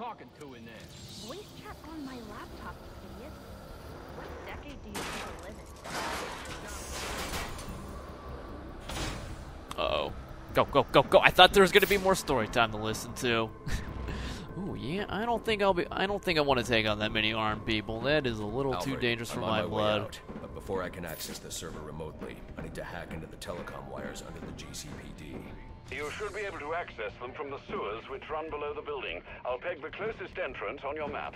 talking to in there? Voice chat on my laptop, idiot. What decade do you think live in? Uh oh. Go, go, go, go. I thought there was going to be more story time to listen to. Ooh, yeah, I don't think I'll be. I don't think I want to take on that many armed people. That is a little Alfred, too dangerous for I'm my, my blood. Out, but before I can access the server remotely, I need to hack into the telecom wires under the GCPD. You should be able to access them from the sewers which run below the building. I'll peg the closest entrance on your map.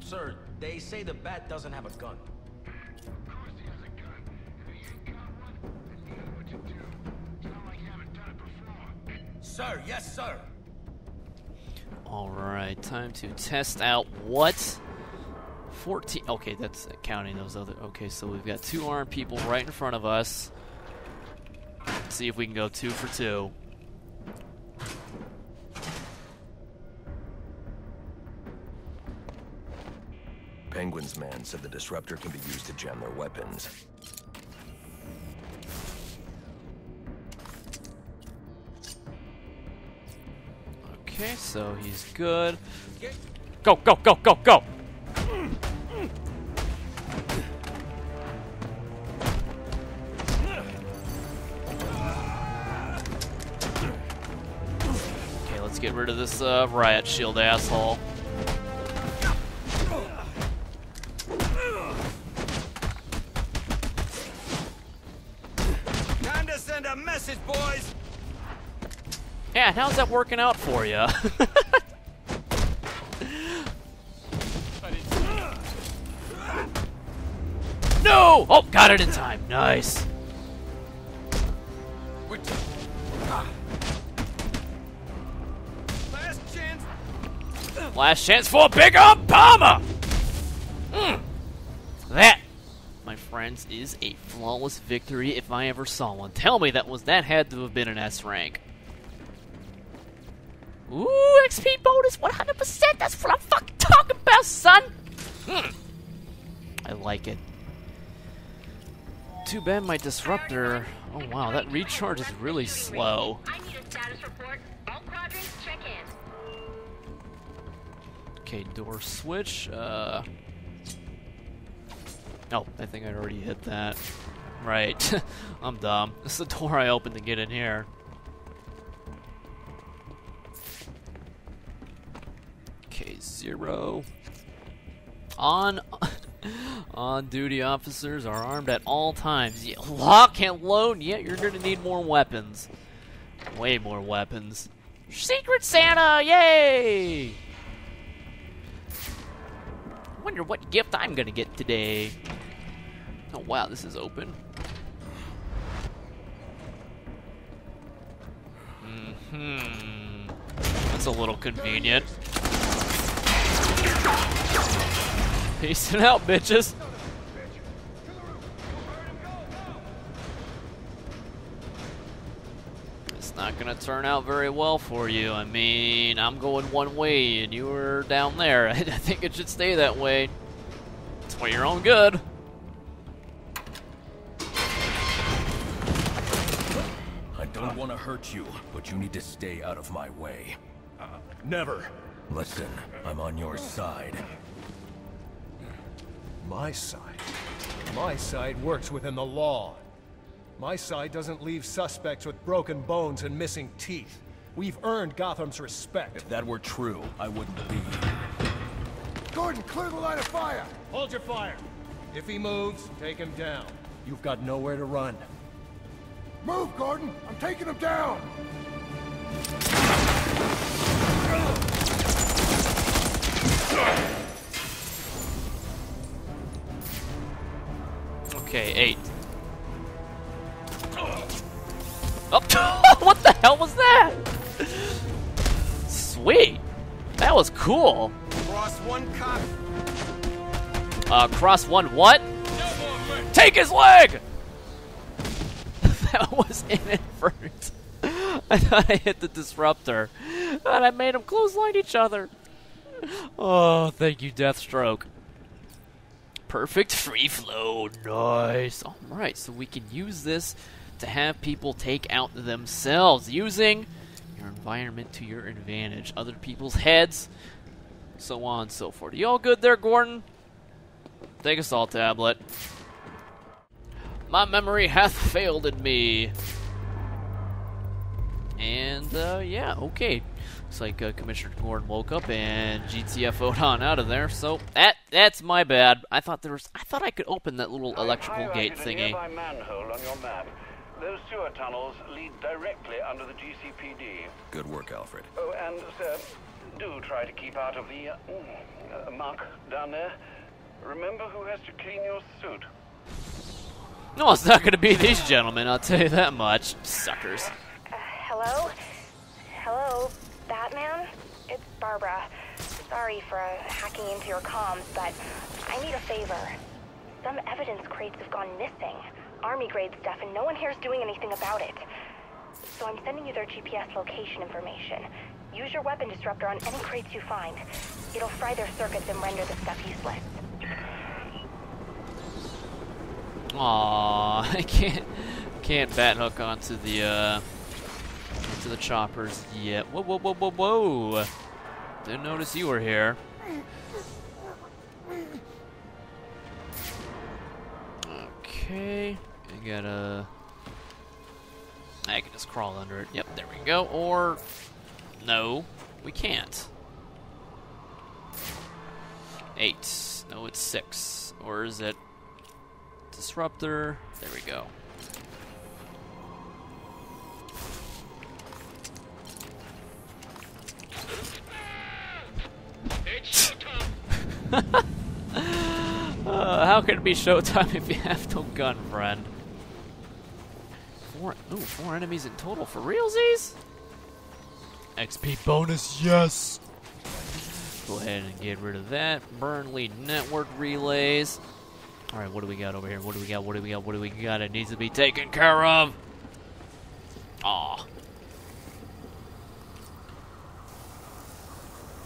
Sir, they say the bat doesn't have a gun. Sir, yes, sir. All right, time to test out what 14. Okay, that's counting those other. Okay, so we've got two armed people right in front of us. See if we can go two for two. Penguin's man said the disruptor can be used to jam their weapons. Okay, so he's good. Go, go, go, go, go! Rid of this uh, riot shield asshole. Time to send a message, boys! Yeah, how's that working out for you? no! Oh, got it in time. Nice. Last chance for Big Obama! Mm. That, my friends, is a flawless victory if I ever saw one. Tell me that was that had to have been an S rank. Ooh, XP bonus 100%. That's what I'm fucking talking about, son. Hmm. I like it. Too bad my disruptor. Oh wow, that recharge is really slow. Okay, door switch. Uh. Oh, I think I already hit that. Right. I'm dumb. This is the door I opened to get in here. Okay, zero. On on duty officers are armed at all times. Yeah, lock and load. Yeah, you're gonna need more weapons. Way more weapons. Secret Santa! Yay! I wonder what gift I'm gonna get today. Oh wow, this is open. Hmm. That's a little convenient. Peace it out, bitches. It's not gonna turn out very well for you. I mean, I'm going one way and you were down there. I think it should stay that way. It's for your own good. I don't want to hurt you, but you need to stay out of my way. Uh, never. Listen, I'm on your side. My side? My side works within the law. My side doesn't leave suspects with broken bones and missing teeth. We've earned Gotham's respect. If that were true, I wouldn't be here. Gordon, clear the line of fire! Hold your fire. If he moves, take him down. You've got nowhere to run. Move, Gordon! I'm taking him down! Okay, eight. Hell was that? Sweet. That was cool. Cross one cop. Uh, cross one what? Take his leg! that was inadvertent. I thought I hit the disruptor. And I made them clothesline each other. Oh, thank you, Deathstroke. Perfect free flow. Nice. Alright, so we can use this to have people take out themselves using your environment to your advantage. Other people's heads, so on and so forth. You all good there, Gordon? Take a salt tablet. My memory hath failed in me. And, uh, yeah, okay. Looks like uh, Commissioner Gordon woke up and GTFO'd on out of there. So that that's my bad. I thought there was I thought I could open that little electrical gate thingy. Nearby manhole on your map. Those sewer tunnels lead directly under the GCPD. Good work, Alfred. Oh, and, sir, do try to keep out of the uh, uh, muck down there. Remember who has to clean your suit. No, it's not going to be these gentlemen. I'll tell you that much, suckers. Hello? Hello, Batman? It's Barbara. Sorry for uh, hacking into your comms, but I need a favor. Some evidence crates have gone missing. Army grade stuff, and no one here is doing anything about it. So I'm sending you their GPS location information. Use your weapon disruptor on any crates you find. It'll fry their circuits and render the stuff useless. Aw, I can't can't bat hook onto the uh onto the choppers yet. Whoa, whoa, whoa, whoa, whoa! Didn't notice you were here. Okay, I gotta. I can just crawl under it. Yep, there we go. Or no, we can't. Eight. No, it's six. Or is it disruptor? There we go. Uh, how can it be showtime if you have no gun, friend? Four, ooh, four enemies in total for realsies? XP bonus, yes! Go ahead and get rid of that. Burnley network relays. Alright, what do we got over here? What do we got? What do we got? What do we got? It needs to be taken care of. Aw.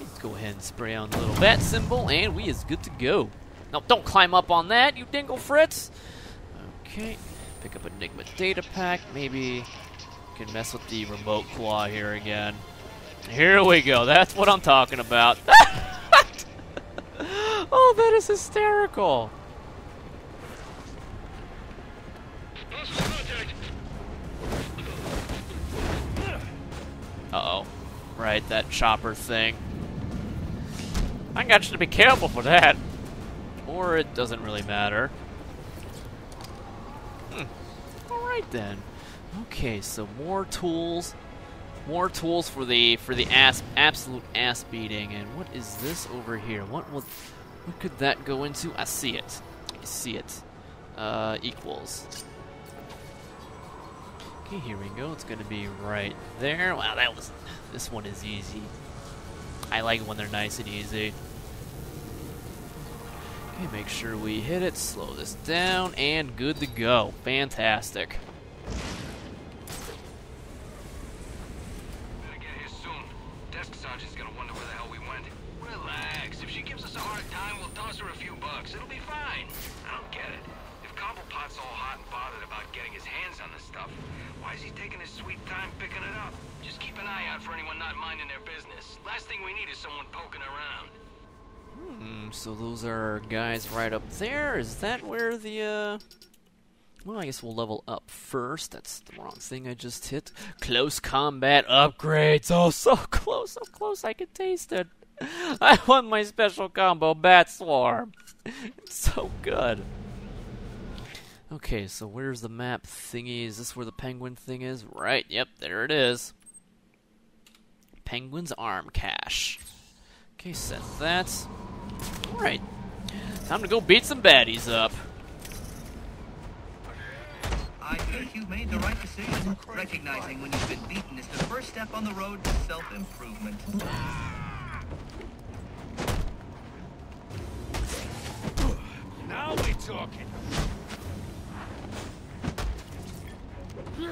Let's go ahead and spray on the little bat symbol, and we is good to go. No, don't climb up on that, you dingle fritz. Okay, pick up Enigma data pack. Maybe can mess with the remote claw here again. Here we go. That's what I'm talking about. oh, that is hysterical. Uh-oh. Right, that chopper thing. I got you to be careful for that. Or it doesn't really matter. Hmm. Then. Okay, so more tools. More tools for the for the ass absolute ass beating. And what is this over here? What will what could that go into? I see it. I see it. Uh equals. Okay, here we go. It's gonna be right there. Wow, that was this one is easy. I like when they're nice and easy. Okay, make sure we hit it, slow this down, and good to go. Fantastic. Better get here soon. Desk sergeant's gonna wonder where the hell we went. Relax. If she gives us a hard time, we'll toss her a few bucks. It'll be fine. I don't get it. If Cobblepot's all hot and bothered about getting his hands on the stuff, why is he taking his sweet time picking it up? Just keep an eye out for anyone not minding their business. Last thing we need is someone poking around. Hmm, so those are guys right up there. Is that where the, uh... Well, I guess we'll level up first. That's the wrong thing I just hit. Close combat upgrades. Oh, so close, so close. I can taste it. I want my special combo, Bat Swarm. It's so good. Okay, so where's the map thingy? Is this where the penguin thing is? Right, yep, there it is. Penguin's arm cache. Okay, set that. Alright. Time to go beat some baddies up. I think you made the right decision. Recognizing when you've been beaten is the first step on the road to self-improvement. Now we're talking. You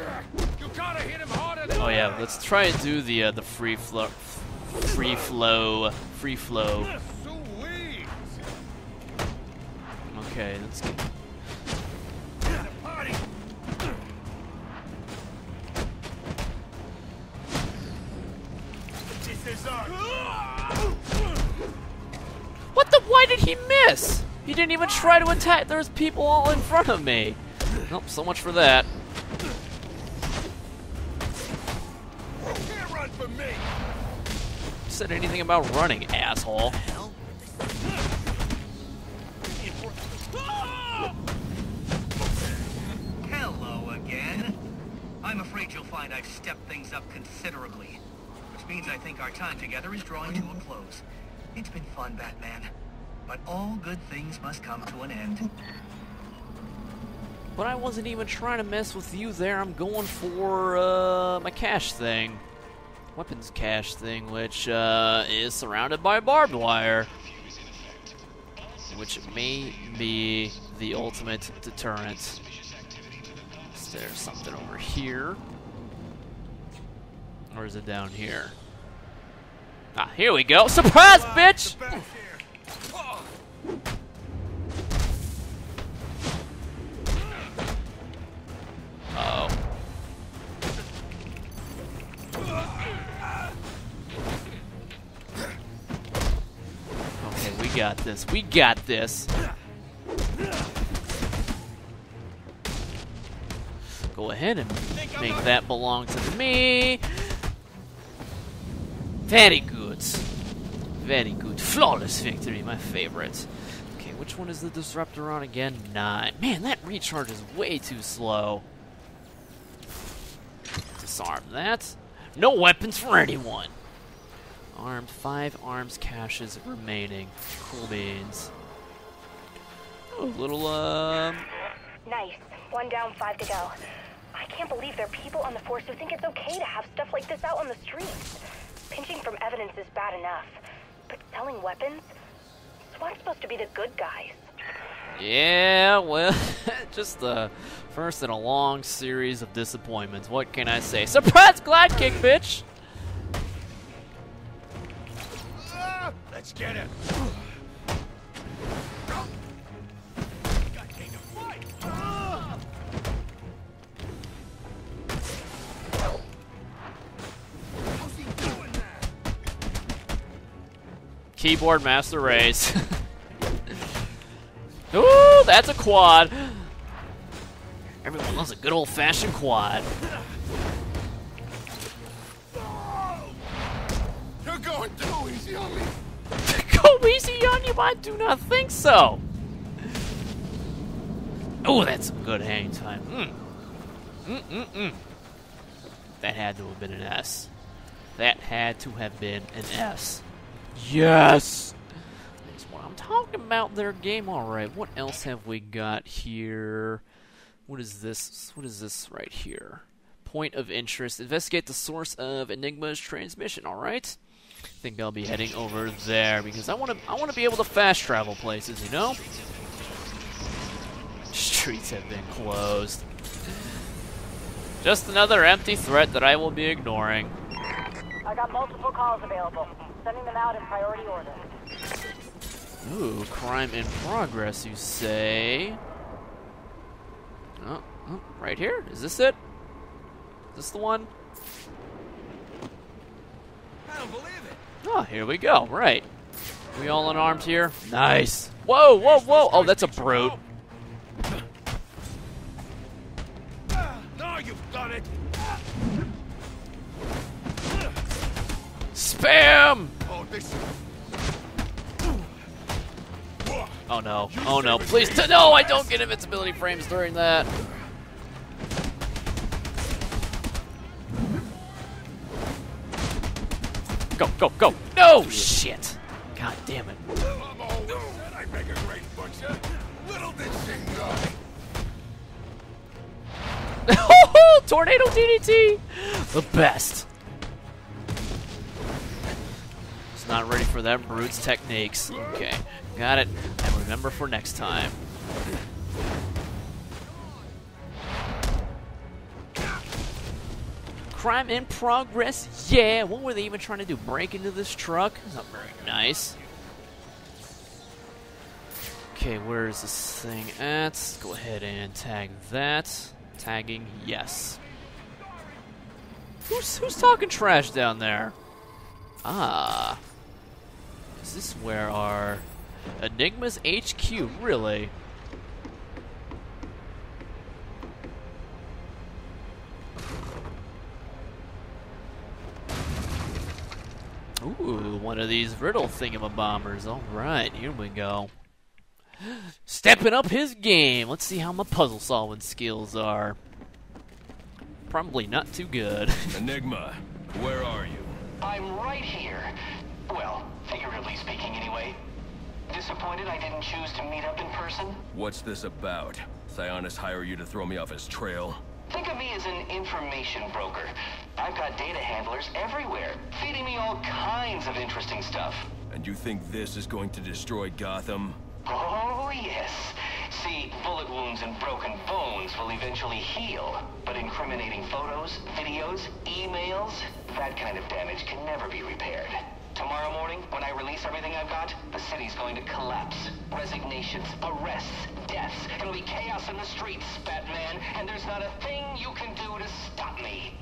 gotta hit him harder than Oh yeah, let's try and do the uh, the free flow, free flow, free flow. Okay, let's get. What the? Why did he miss? He didn't even try to attack. There's people all in front of me. Nope, so much for that. Said anything about running, asshole. Think our time together is drawing to a close. It's been fun, Batman. But all good things must come to an end. But I wasn't even trying to mess with you there. I'm going for uh, my cache thing. Weapons cache thing, which uh, is surrounded by barbed wire. Which may be the ultimate deterrent. Is there something over here? Or is it down here? Ah, here we go. Surprise, bitch! Uh oh. Okay, we got this. We got this. Go ahead and make that belong to me. Very good. Very good. Flawless victory, my favorite. Okay, which one is the disruptor on again? Nine. Man, that recharge is way too slow. Disarm that. No weapons for anyone. Armed. Five arms caches remaining. Cool beans. Little, um... Nice. One down, five to go. I can't believe there are people on the force who think it's okay to have stuff like this out on the streets. Pinching from evidence is bad enough. But selling weapons? SWAT's supposed to be the good guys. Yeah, well, just the first in a long series of disappointments. What can I say? Surprise glide kick, bitch! Ah, Let's get it! Keyboard master race. Ooh, that's a quad. Everyone loves a good old fashioned quad. You're going too easy on me! Go easy on you, I do not think so. Oh, that's some good hang time. Mm. Mm-mm-mm. That had to have been an S. That had to have been an S. Yes! That's what I'm talking about their game. Alright, what else have we got here? What is this? What is this right here? Point of interest. Investigate the source of Enigma's transmission, alright? I think I'll be heading over there because I want to I want to be able to fast travel places, you know? Streets have been closed. Just another empty threat that I will be ignoring. I got multiple calls available. Sending them out in priority order. Ooh, crime in progress, you say? Oh, oh, right here? Is this it? Is this the one? I don't believe it! Oh, here we go. Right. We all unarmed here? Nice. Whoa, whoa, whoa. Oh, that's a brute. Ah, Now you've done it! Spam! Oh, this... Oh no. Oh no. Please. t- no, I don't get invincibility frames during that. Go, go, go. No! Shit. God damn it. Mom always said I'd make a great butcher. Little did she know. Tornado DDT! The best. Not ready for that brute's techniques. Okay, got it. And remember for next time. Crime in progress, yeah! What were they even trying to do? Break into this truck? Not very nice. Okay, where is this thing at? Go ahead and tag that. Tagging, yes. Who's who's talking trash down there? Ah. Is this where our Enigma's HQ, really? Ooh, one of these riddle thingamabombers. Alright, here we go. Stepping up his game. Let's see how my puzzle solving skills are. Probably not too good. Enigma, where are you? I'm right here. Well, figuratively speaking, anyway. Disappointed I didn't choose to meet up in person? What's this about? Sionis hire you to throw me off his trail? Think of me as an information broker. I've got data handlers everywhere, feeding me all kinds of interesting stuff. And you think this is going to destroy Gotham? Oh, yes. See, bullet wounds and broken bones will eventually heal. But incriminating photos, videos, emails, that kind of damage can never be repaired. Tomorrow morning, when I release everything I've got, the city's going to collapse. Resignations, arrests, deaths. It'll be chaos in the streets, Batman, and there's not a thing you can do to stop me.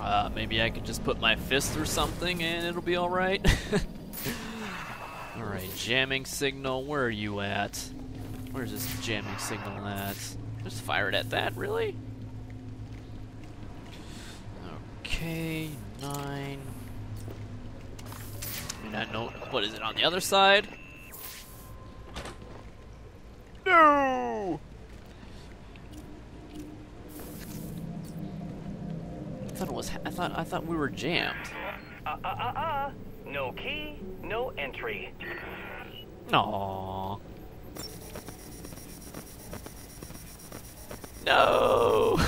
Uh, maybe I could just put my fist through something and it'll be alright. alright, jamming signal, where are you at? Where's this jamming signal at? Just fire it at that, really? Okay, nine. I mean, I know, what is it, on the other side? No! I thought it was, I thought, I thought we were jammed. Uh, uh, uh, uh. No key, no entry. Aww. No!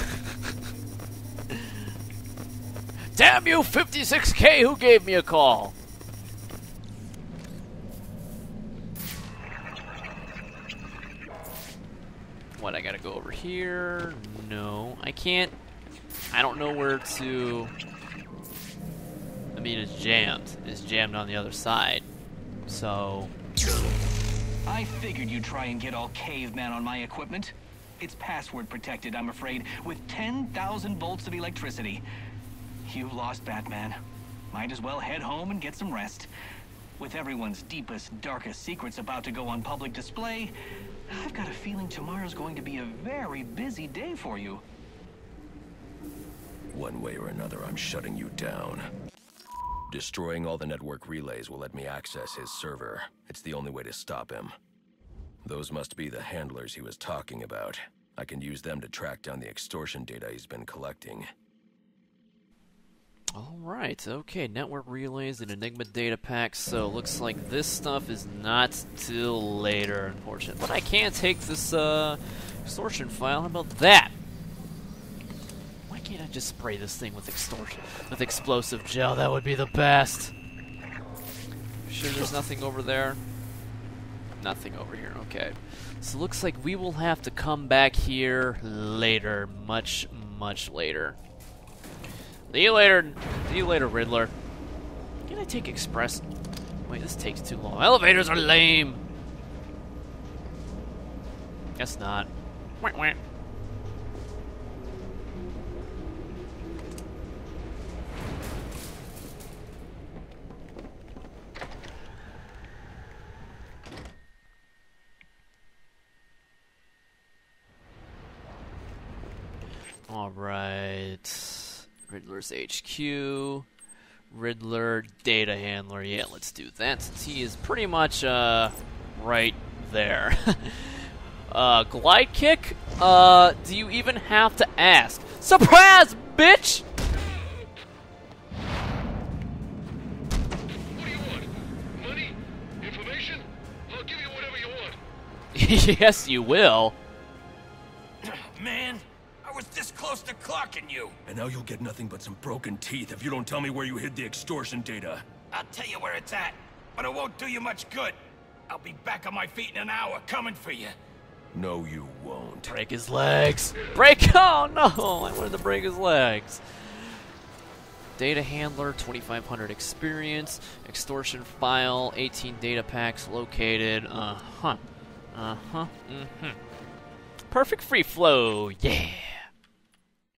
Damn you, 56k, who gave me a call? What, I gotta go over here? No, I can't. I don't know where to. I mean, it's jammed. It's jammed on the other side. So. I figured you'd try and get all caveman on my equipment. It's password protected, I'm afraid, with 10,000 volts of electricity. You've lost, Batman. Might as well head home and get some rest. With everyone's deepest, darkest secrets about to go on public display, I've got a feeling tomorrow's going to be a very busy day for you. One way or another, I'm shutting you down. Destroying all the network relays will let me access his server. It's the only way to stop him. Those must be the handlers he was talking about. I can use them to track down the extortion data he's been collecting. Alright, okay, network relays and Enigma data packs, so looks like this stuff is not till later, unfortunately. But I can take this, uh, extortion file, how about that? Why can't I just spray this thing with extortion, with explosive gel? That would be the best! Sure there's nothing over there? Nothing over here, okay. So looks like we will have to come back here later, much, much later. See you later. See you later, Riddler. Can I take express? Wait, this takes too long. Elevators are lame. Guess not. Wah, wah. All right. Riddler's HQ. Riddler data handler. Yeah, let's do that since he is pretty much uh right there. uh glide kick? Uh do you even have to ask? Surprise, bitch! You? You yes, you will. Man, close to clocking you. And now you'll get nothing but some broken teeth if you don't tell me where you hid the extortion data. I'll tell you where it's at, but it won't do you much good. I'll be back on my feet in an hour coming for you. No, you won't. Break his legs. Break! Oh no! I wanted to break his legs. Data handler, 2500 experience. Extortion file, 18 data packs located. Uh huh. Uh huh. Mm hmm. Perfect free flow. Yeah.